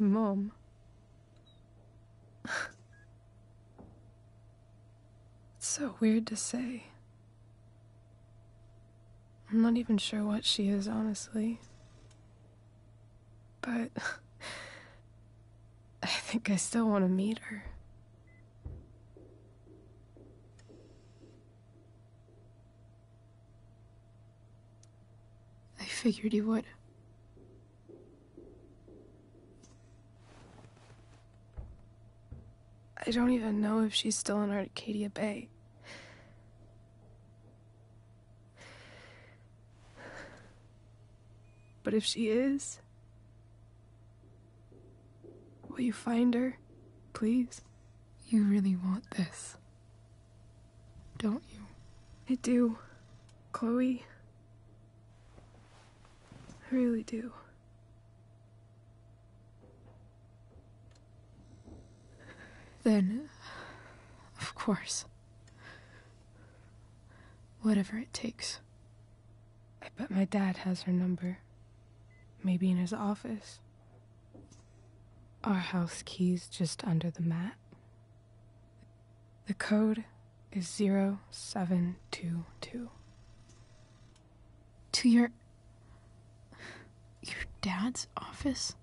Mom. it's so weird to say. I'm not even sure what she is, honestly. But I think I still want to meet her. I figured you would. I don't even know if she's still in Arcadia Bay. But if she is, will you find her, please? You really want this, don't you? I do, Chloe. I really do. Then, of course. Whatever it takes. I bet my dad has her number. Maybe in his office. Our house key's just under the mat. The code is 0722. To your. your dad's office?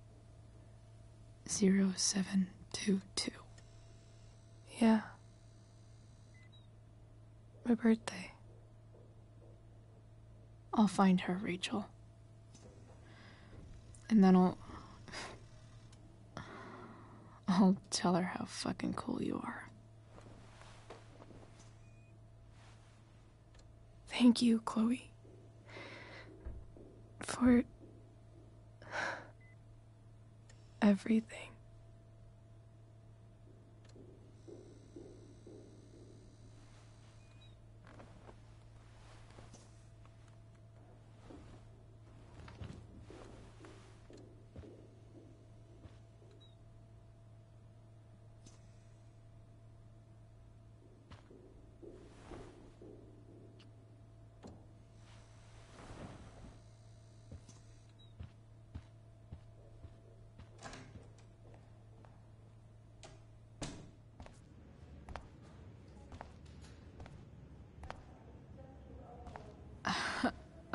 0722. Yeah. My birthday. I'll find her, Rachel. And then I'll. I'll tell her how fucking cool you are. Thank you, Chloe. For. everything.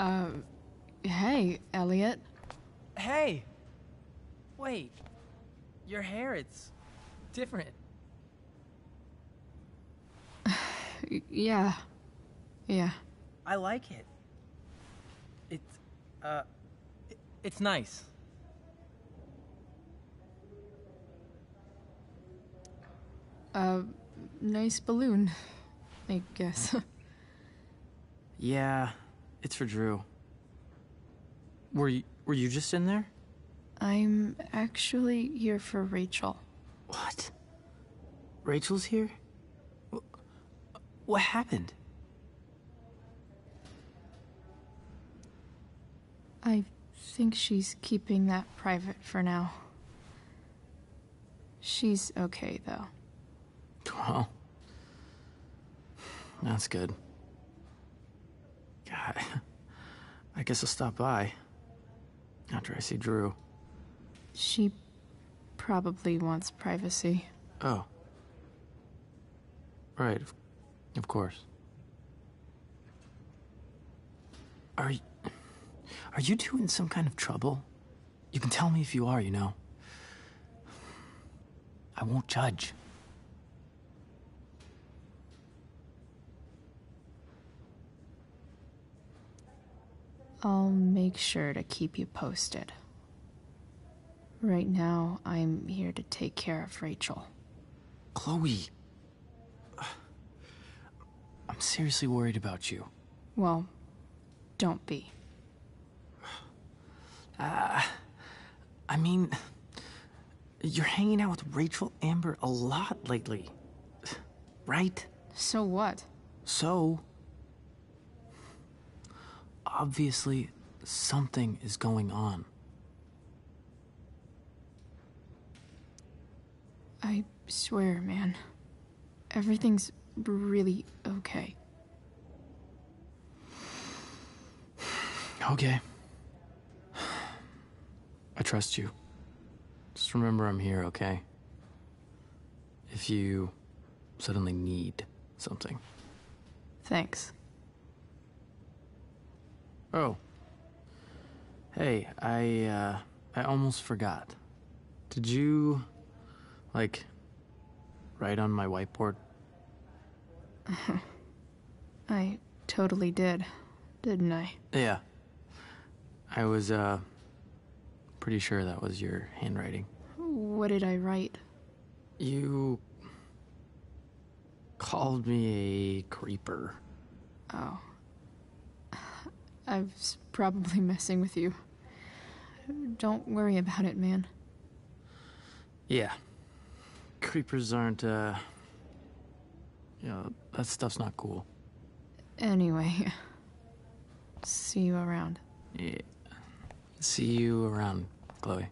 Um, hey, Elliot. Hey! Wait. Your hair, it's different. Yeah. Yeah. I like it. It's, uh, it, it's nice. Uh, nice balloon, I guess. Yeah, it's for Drew. Were you, were you just in there? I'm actually here for Rachel. What? Rachel's here? What happened? I think she's keeping that private for now. She's okay, though. Well, that's good. God, I guess I'll stop by after I see Drew. She probably wants privacy. Oh. Right, of, course. Are y- are you two in some kind of trouble? You can tell me if you are, you know. I won't judge. I'll make sure to keep you posted. Right now, I'm here to take care of Rachel. Chloe. I'm seriously worried about you. Well, don't be. Uh, I mean, you're hanging out with Rachel Amber a lot lately. Right? So what? So, obviously, something is going on. I swear, man. Everything's really okay. Okay. I trust you. Just remember I'm here, okay? If you suddenly need something. Thanks. Oh. Hey, I, uh, I almost forgot. Did you, like, write on my whiteboard? I totally did, didn't I? Yeah. I was, uh, pretty sure that was your handwriting. What did I write? You called me a creeper. Oh. I was probably messing with you. Don't worry about it, man. Yeah. Creepers aren't, uh. You know, that stuff's not cool. Anyway, see you around. Yeah. See you around, Chloe.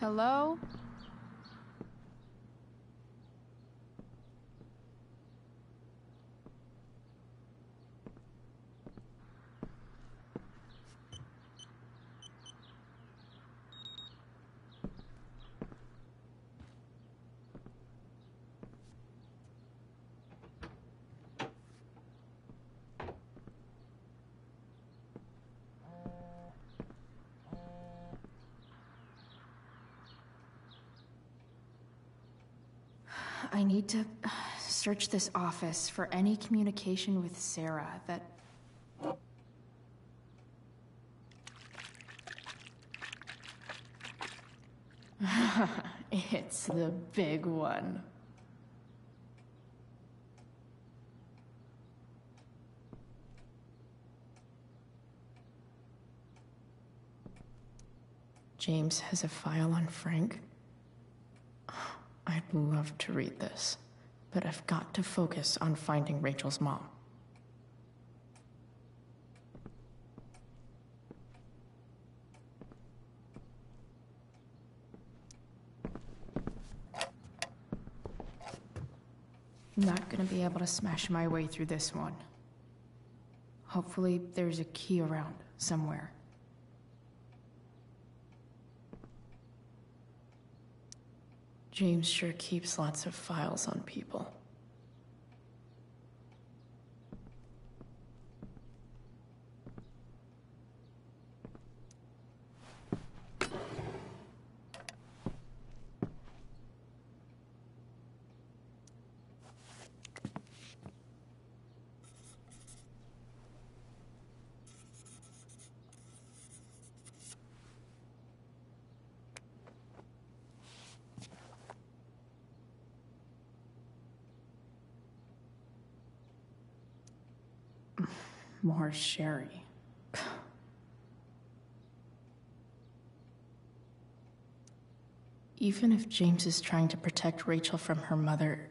Hello? I need to search this office for any communication with Sera that. it's the big one. James has a file on Frank. I'd love to read this, but I've got to focus on finding Rachel's mom. Not gonna be able to smash my way through this one. Hopefully, there's a key around somewhere. James sure keeps lots of files on people. More sherry. Even if James is trying to protect Rachel from her mother,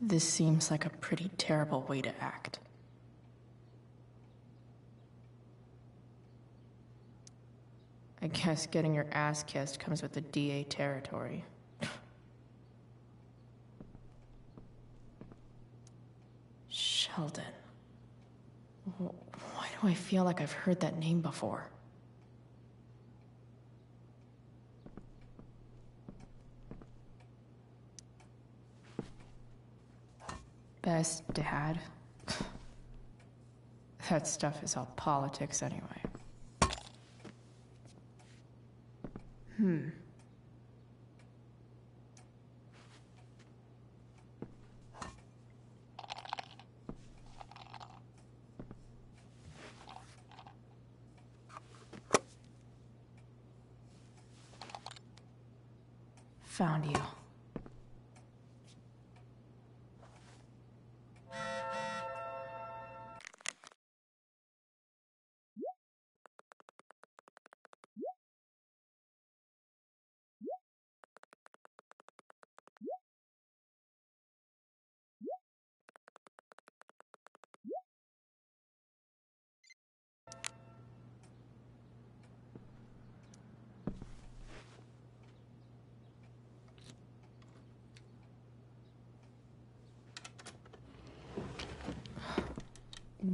this seems like a pretty terrible way to act. I guess getting your ass kissed comes with the DA territory. Sheldon. Do I feel like I've heard that name before? Best dad. That stuff is all politics anyway. Hmm. Found you.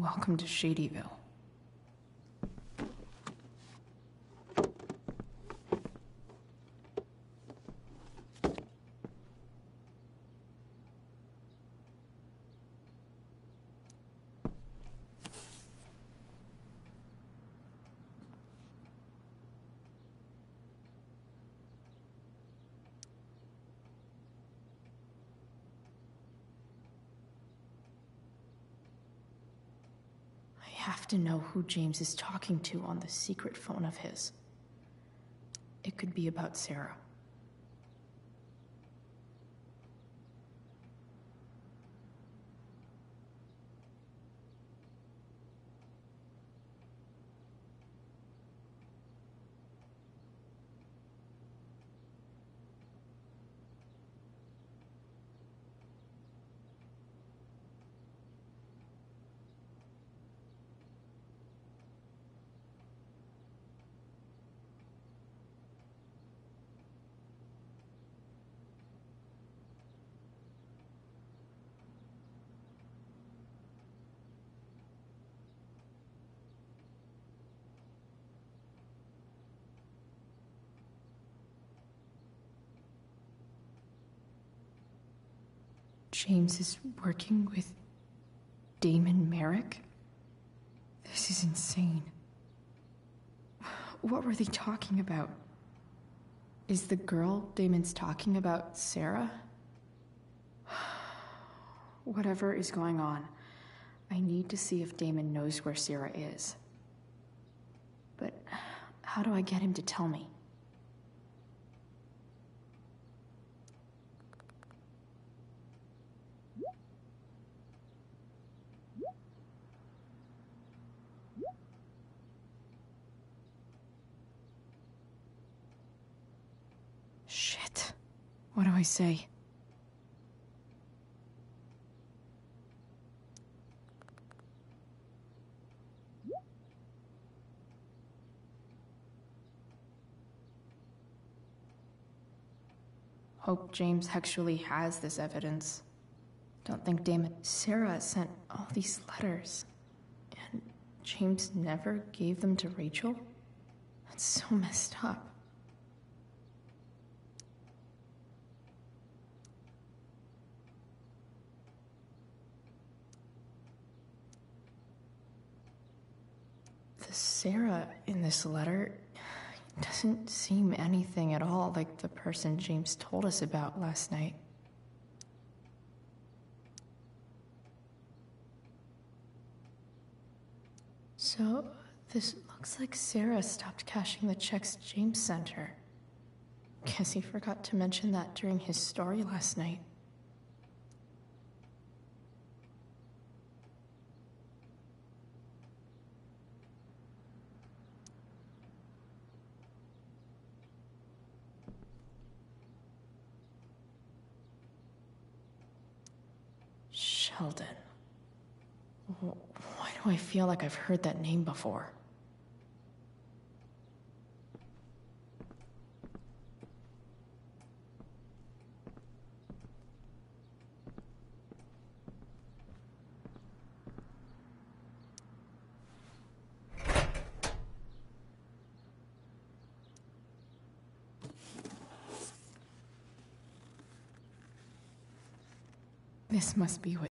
Welcome to Shadyville. I have to know who James is talking to on the secret phone of his. It could be about Sera. James is working with Damon Merrick? This is insane. What were they talking about? Is the girl Damon's talking about Sera? Whatever is going on, I need to see if Damon knows where Sera is. But how do I get him to tell me? Shit. What do I say? Hope James actually has this evidence. Don't think Damon. Sera sent all these letters, and James never gave them to Rachel? That's so messed up. The Sera in this letter doesn't seem anything at all like the person James told us about last night. So, this looks like Sera stopped cashing the checks James sent her. Guess he forgot to mention that during his story last night. Sheldon. Wh- Why do I feel like I've heard that name before? This must be what